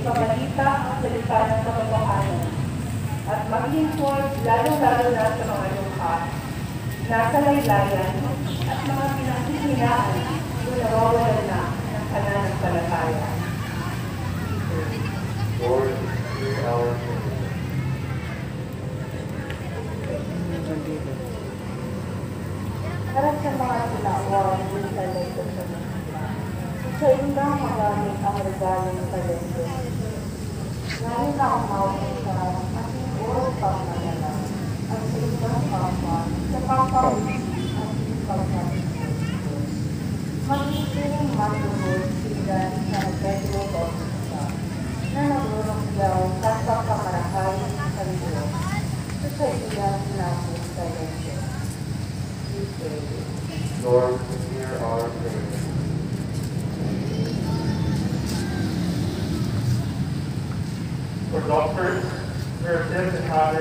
ipabalita ang salita ng katotohanan at mag-lingkod lalo-lalo na sa mga lupa, nasa laylayan at mga pinagsisinaan kung nawawalan na ng pananampalataya. Lord, hear our prayer. Para sa mga tinawag ng talento sa Manila, sa inyo magamit ang regalo ng talento. Ngayon na umawin sa ating oras pang manala ang sa inyong kapwa sa pampawin at pagkakas. Magiging matulog sila sa Pedro Bautista na nagulong daw sa pagkamarakay sa Diyos sa ilang natin pray. Lord, hear our prayer. for golfers, for tips and how